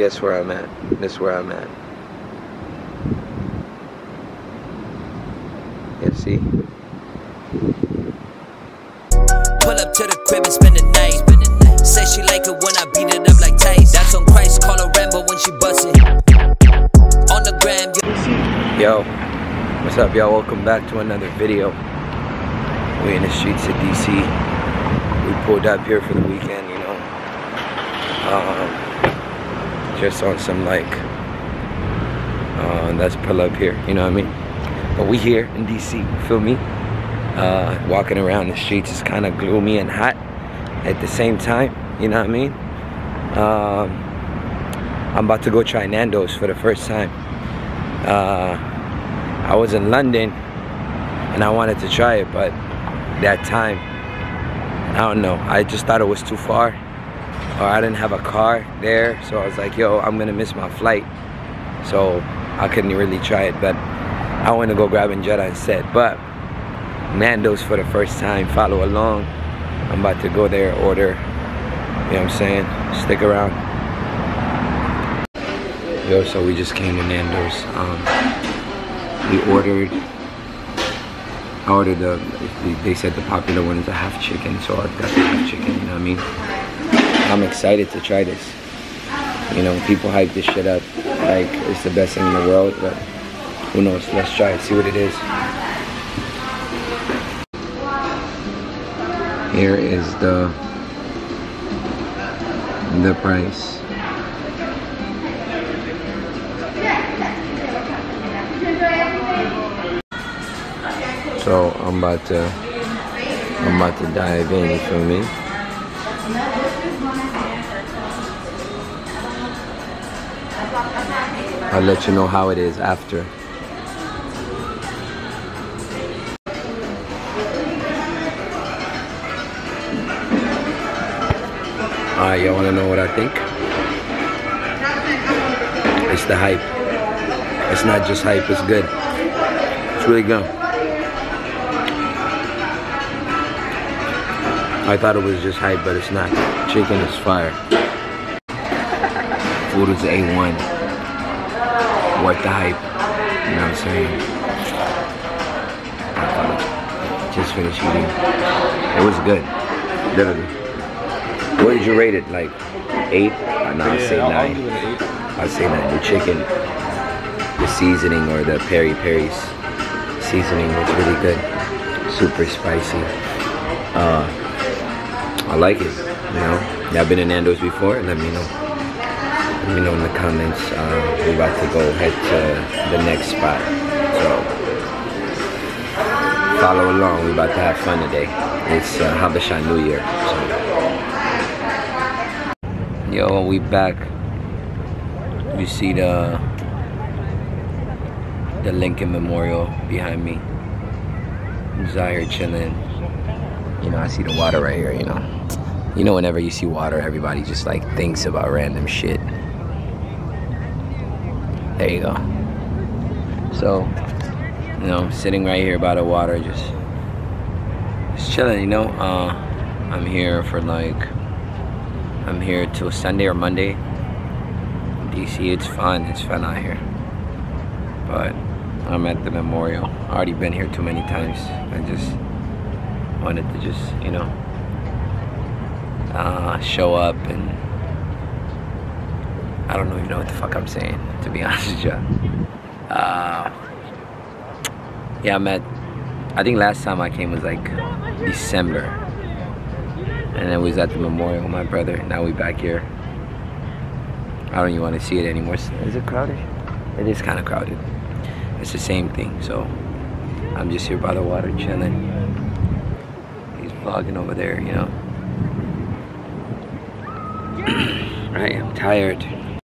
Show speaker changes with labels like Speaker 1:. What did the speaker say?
Speaker 1: guess where I'm at. This where I'm at. Yeah, see?
Speaker 2: Pull up to the crib and spend the night. Say she like it when I beat it up like Tice. That's on Christ, call her Rambo when she bust it. On the gram,
Speaker 1: Yo, what's up, y'all? Welcome back to another video. We in the streets of DC. We pulled up here for the weekend, you know. Um, just on some like, uh, let's pull up here, you know what I mean? But we here in DC, feel me? Uh, walking around the streets is kind of gloomy and hot at the same time, you know what I mean? Um, I'm about to go try Nando's for the first time. Uh, I was in London and I wanted to try it, but that time, I don't know, I just thought it was too far or I didn't have a car there. So I was like, yo, I'm gonna miss my flight. So I couldn't really try it, but I went to go grab Jetta instead. But Nando's for the first time, follow along. I'm about to go there, order, you know what I'm saying? Stick around. Yo, so we just came to Nando's. Um, we ordered, I ordered the, they said the popular one is a half chicken, so I got the half chicken, you know what I mean? I'm excited to try this. You know, people hype this shit up like it's the best thing in the world, but who knows? Let's try it, see what it is. Here is the the price. So I'm about to I'm about to dive in, you feel me? I'll let you know how it is after. Alright, y'all wanna know what I think? It's the hype. It's not just hype, it's good. It's really good. I thought it was just hype, but it's not. Chicken is fire. Food is A1. Worth the hype. You know what I'm saying? Just finished eating. It was good. Literally. What did you rate it? Like eight? Uh, no, I'd say
Speaker 3: I'll,
Speaker 1: nine.
Speaker 3: I'll give it an eight.
Speaker 1: I'd say nine. The chicken, the seasoning or the peri peri's seasoning was really good. Super spicy. Uh, I like it. You know, y'all been in Nando's before? Let me know. Let me know in the comments. Uh, we about to go head to the next spot. So follow along. We're about to have fun today. It's uh, Habesha New Year. So. Yo, we back. You see the the Lincoln Memorial behind me. Here chilling. You know, I see the water right here, you know. You know, whenever you see water, everybody just like thinks about random shit. There you go. So, you know, sitting right here by the water, just, just chilling, you know. Uh, I'm here for like, I'm here till Sunday or Monday. DC, it's fun. It's fun out here. But I'm at the memorial. I already been here too many times. I just wanted to just, you know, uh, show up and I don't even know what the fuck I'm saying, to be honest with you. Uh, yeah, I'm at, I think last time I came was like December. And then we was at the memorial with my brother. Now we back here. I don't even want to see it anymore. Is it crowded? It is kind of crowded. It's the same thing. So I'm just here by the water chilling. He's vlogging over there, you know. right, I'm tired.